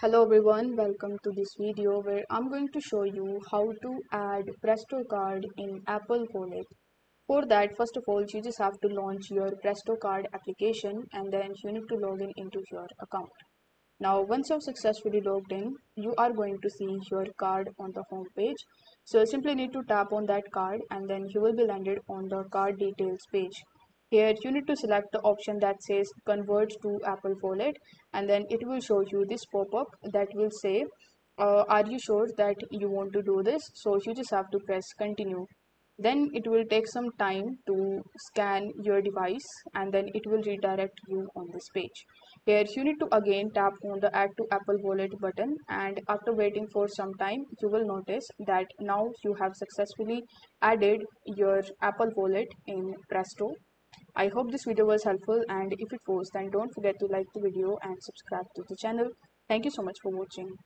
Hello everyone, welcome to this video where I'm going to show you how to add Presto card in Apple Wallet. For that, first of all, you just have to launch your Presto card application and then you need to log in into your account. Now, once you've successfully logged in, you are going to see your card on the home page. So you simply need to tap on that card and then you will be landed on the card details page. Here you need to select the option that says convert to Apple Wallet and then it will show you this pop-up that will say uh, are you sure that you want to do this? So you just have to press continue. Then it will take some time to scan your device and then it will redirect you on this page. Here you need to again tap on the add to apple wallet button and after waiting for some time you will notice that now you have successfully added your apple wallet in presto I hope this video was helpful and if it was then don't forget to like the video and subscribe to the channel. Thank you so much for watching.